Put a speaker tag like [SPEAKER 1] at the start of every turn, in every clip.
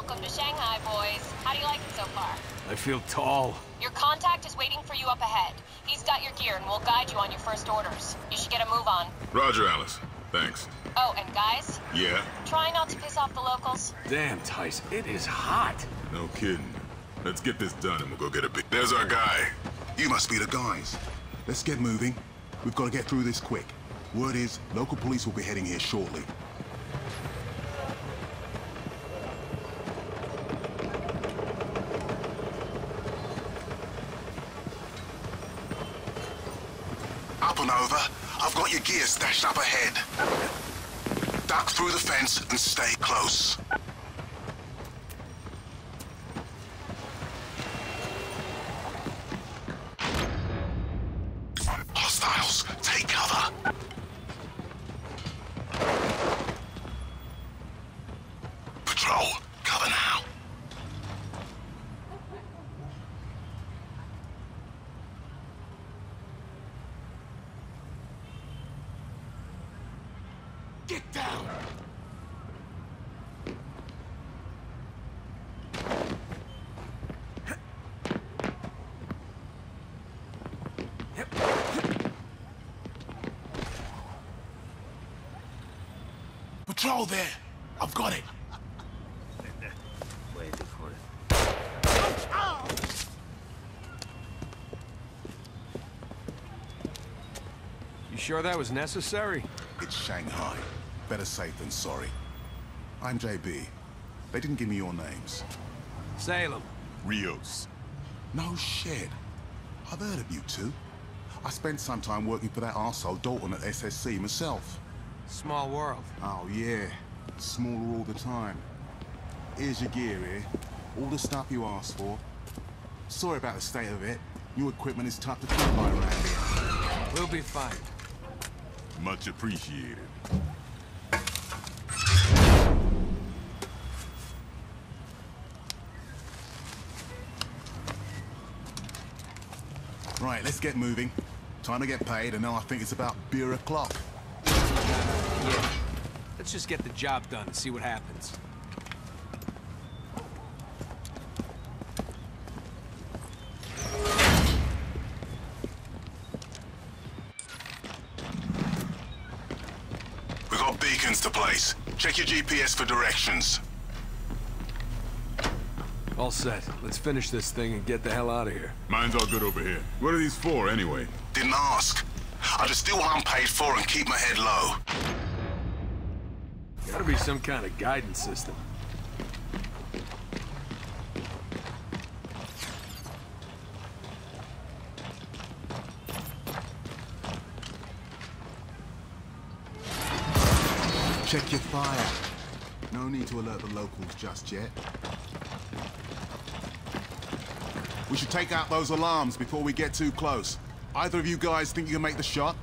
[SPEAKER 1] Welcome to Shanghai, boys. How do you like it so far?
[SPEAKER 2] I feel tall.
[SPEAKER 1] Your contact is waiting for you up ahead. He's got your gear and will guide you on your first orders. You should get a move on.
[SPEAKER 3] Roger, Alice. Thanks.
[SPEAKER 1] Oh, and guys,
[SPEAKER 3] Yeah?
[SPEAKER 1] try not to piss off the locals.
[SPEAKER 2] Damn, Tice, it is hot.
[SPEAKER 3] No kidding. Let's get this done and we'll go get a big... There's our guy.
[SPEAKER 4] You must be the guys. Let's get moving. We've got to get through this quick. Word is, local police will be heading here shortly. Up and over. I've got your gear stashed up ahead. Duck through the fence and stay close. Hostiles, take cover. Patrol, cover now.
[SPEAKER 2] Get down!
[SPEAKER 4] Patrol there. I've got it.
[SPEAKER 2] You sure that was necessary?
[SPEAKER 4] It's Shanghai. Better safe than sorry. I'm JB. They didn't give me your names.
[SPEAKER 2] Salem.
[SPEAKER 4] Rios. No shit. I've heard of you two. I spent some time working for that arsehole Dalton at SSC myself.
[SPEAKER 2] Small world.
[SPEAKER 4] Oh yeah, smaller all the time. Here's your gear here. All the stuff you asked for. Sorry about the state of it. New equipment is tough to come by around here.
[SPEAKER 2] We'll be fine.
[SPEAKER 4] Much appreciated. Right, let's get moving. Time to get paid, and now I think it's about beer o'clock.
[SPEAKER 2] Yeah. Let's just get the job done and see what happens.
[SPEAKER 4] We've got beacons to place. Check your GPS for directions.
[SPEAKER 2] All set. Let's finish this thing and get the hell out of here.
[SPEAKER 3] Mine's all good over here. What are these for, anyway?
[SPEAKER 4] Didn't ask. I just do what I'm paid for and keep my head low.
[SPEAKER 2] Gotta be some kind of guidance system.
[SPEAKER 4] Check your fire. No need to alert the locals just yet. We should take out those alarms before we get too close. Either of you guys think you can make the shot?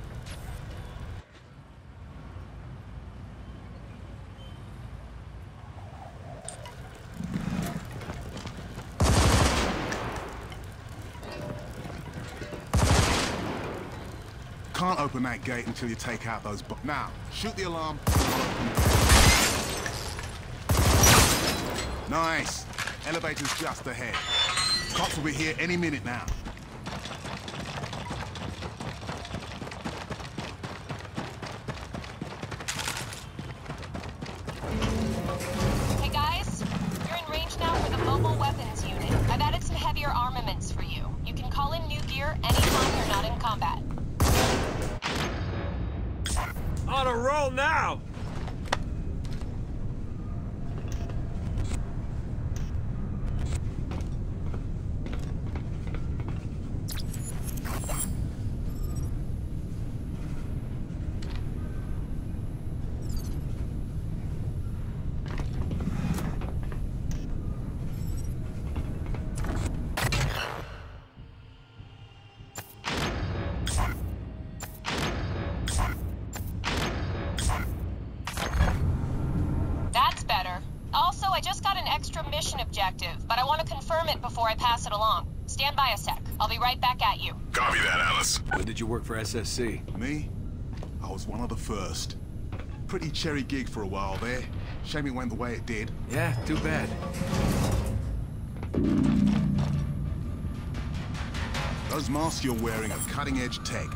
[SPEAKER 4] Can't open that gate until you take out those bu- Now, shoot the alarm. Nice. Elevator's just ahead. Cops will be here any minute now.
[SPEAKER 1] Hey guys, you're in range now for the mobile weapons unit. I've added some heavier armaments for you. You can call in new gear anytime you're not in combat.
[SPEAKER 2] On a roll now!
[SPEAKER 1] Pass it along. Stand by a sec. I'll be right back at you.
[SPEAKER 3] Copy that, Alice.
[SPEAKER 2] When did you work for SSC?
[SPEAKER 4] Me? I was one of the first. Pretty cherry gig for a while there. Shame it went the way it did.
[SPEAKER 2] Yeah, too bad.
[SPEAKER 4] Those masks you're wearing are cutting-edge tech.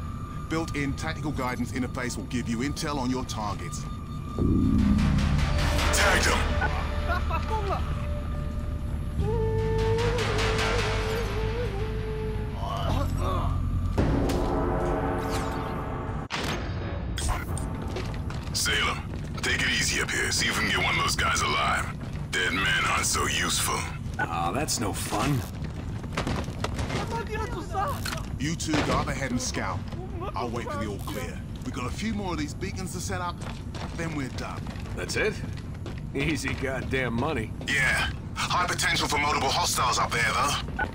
[SPEAKER 4] Built-in tactical guidance interface will give you intel on your targets.
[SPEAKER 3] Tagged him. See if we can get one of those guys alive. Dead men aren't so useful.
[SPEAKER 2] Oh, that's no fun.
[SPEAKER 4] You two go up ahead and scout. I'll wait for the all clear. We've got a few more of these beacons to set up, then we're done.
[SPEAKER 2] That's it? Easy goddamn money.
[SPEAKER 3] Yeah. High potential for multiple hostiles up there, though.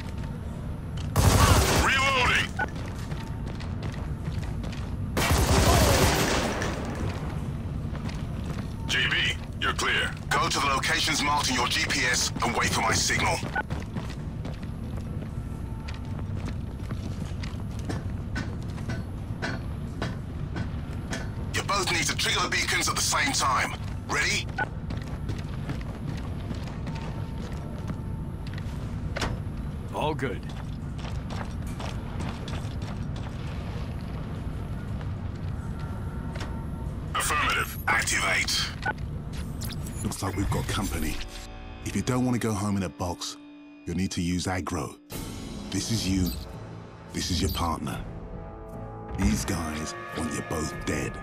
[SPEAKER 3] Locations marked in your GPS and wait for my signal. You both need to trigger the beacons at the same time. Ready?
[SPEAKER 2] All good.
[SPEAKER 4] Like we've got company. If you don't want to go home in a box, you'll need to use aggro. This is you. This is your partner. These guys want you both dead.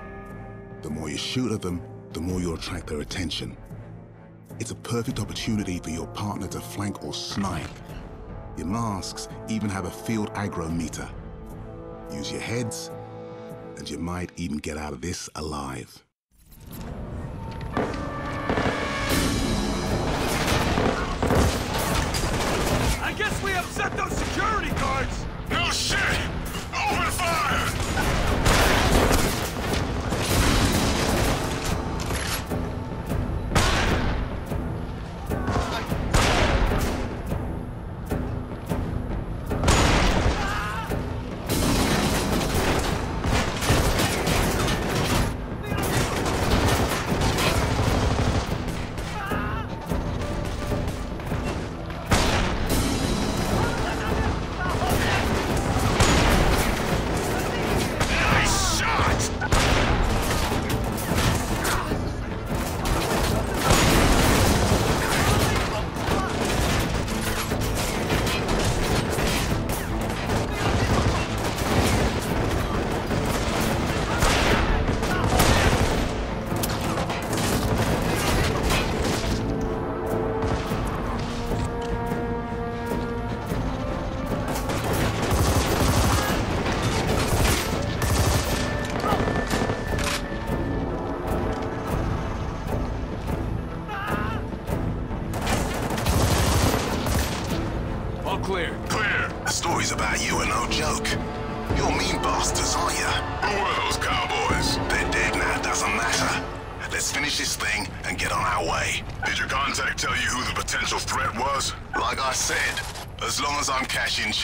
[SPEAKER 4] The more you shoot at them, the more you'll attract their attention. It's a perfect opportunity for your partner to flank or snipe. Your masks even have a field aggro meter. Use your heads, and you might even get out of this alive.
[SPEAKER 2] I guess we upset those security guards!
[SPEAKER 3] No shit! Open fire!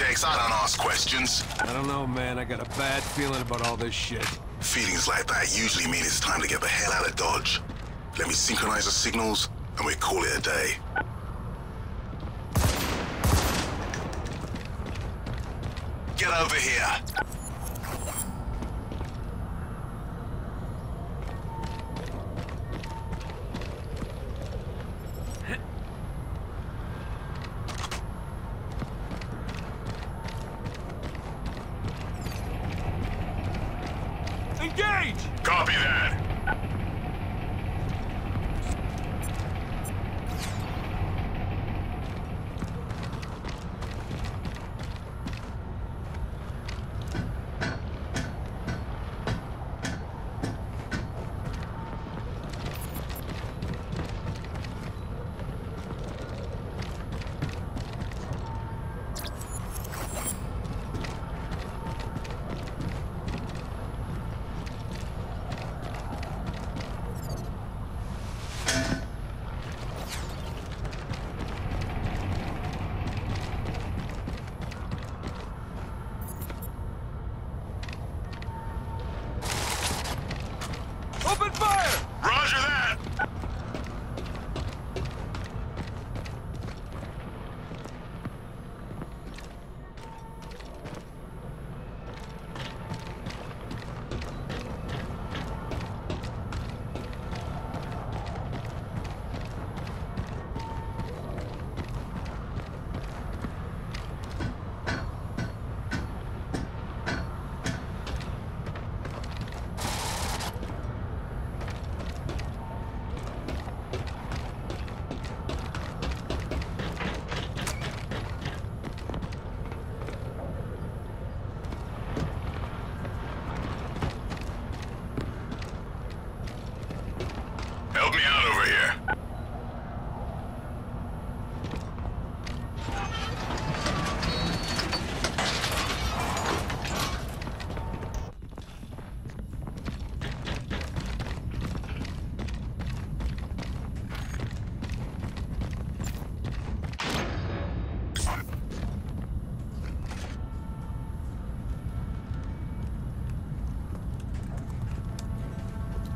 [SPEAKER 3] Checks, I don't ask questions.
[SPEAKER 2] I don't know, man. I got a bad feeling about all this shit.
[SPEAKER 3] Feelings like that usually mean it's time to get the hell out of Dodge. Let me synchronize the signals, and we call it a day. Get over here.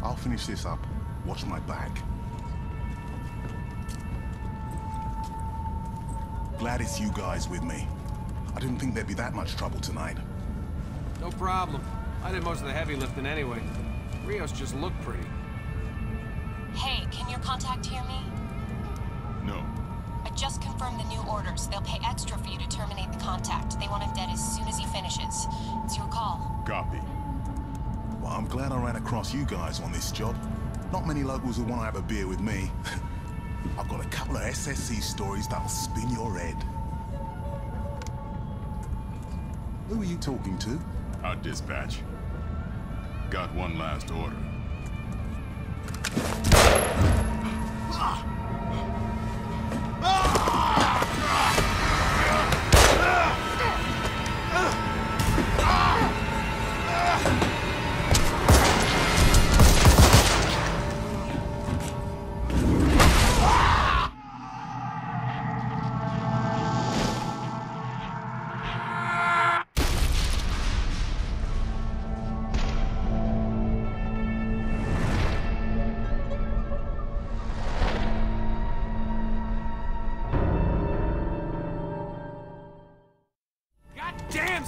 [SPEAKER 4] I'll finish this up. Watch my back. Glad it's you guys with me. I didn't think there'd be that much trouble tonight.
[SPEAKER 2] No problem. I did most of the heavy lifting anyway. Rios just looked pretty.
[SPEAKER 1] Hey, can your contact hear me?
[SPEAKER 5] No.
[SPEAKER 1] I just confirmed the new orders. They'll pay extra for you to terminate the contact. They want him dead as soon as he finishes. It's your call.
[SPEAKER 5] Copy.
[SPEAKER 4] I'm glad I ran across you guys on this job. Not many locals will want to have a beer with me. I've got a couple of SSC stories that'll spin your head. Who are you talking to?
[SPEAKER 5] Our dispatch. Got one last order.
[SPEAKER 2] God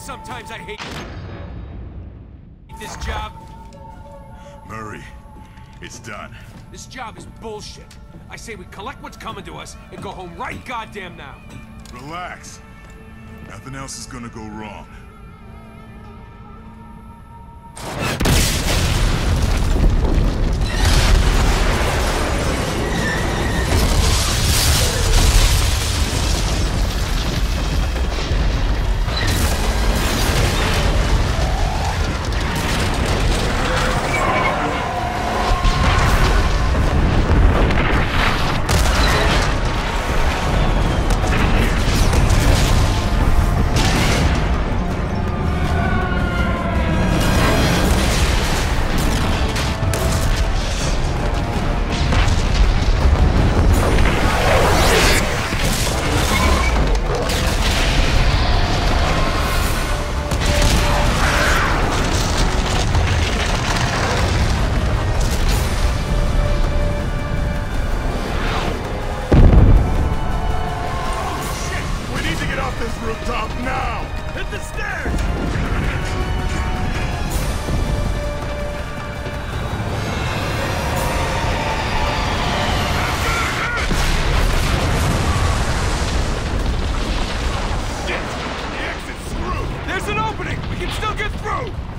[SPEAKER 2] sometimes I hate this job.
[SPEAKER 5] Murray, it's done.
[SPEAKER 2] This job is bullshit. I say we collect what's coming to us and go home right goddamn now.
[SPEAKER 5] Relax. Nothing else is gonna go wrong. We
[SPEAKER 2] can still get through!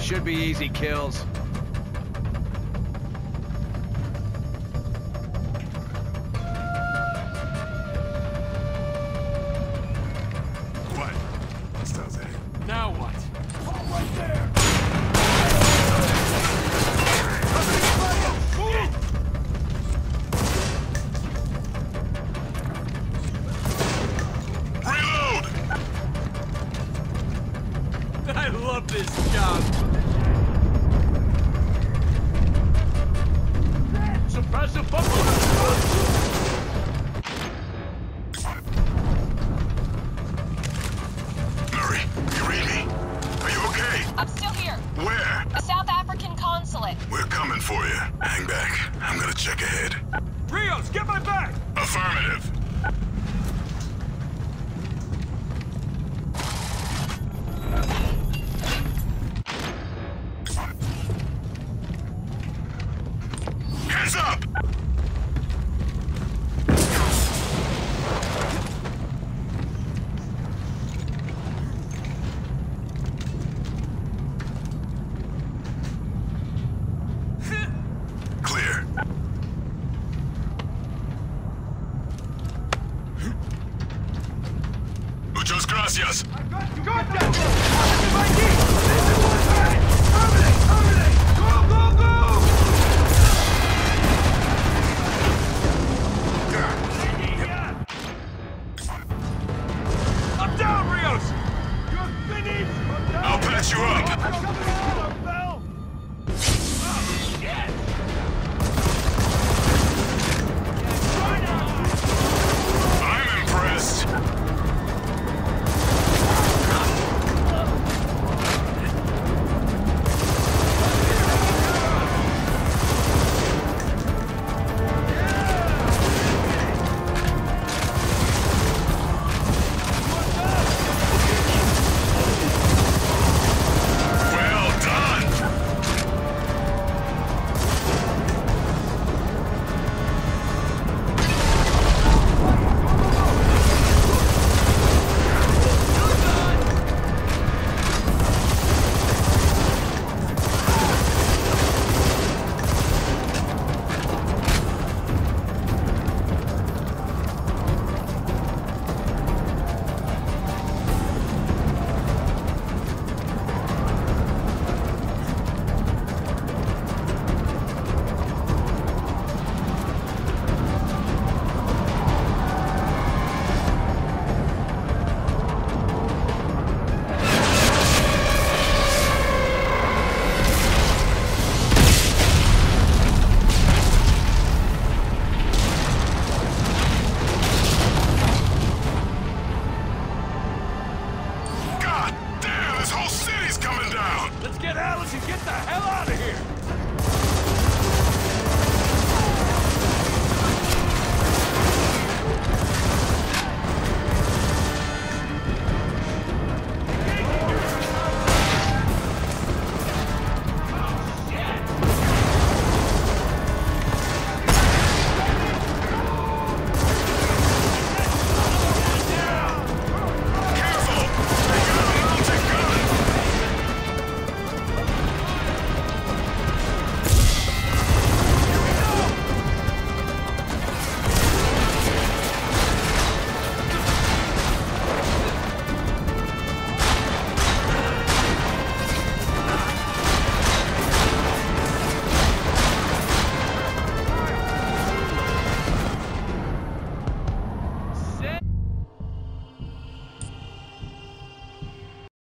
[SPEAKER 3] Should be easy kills.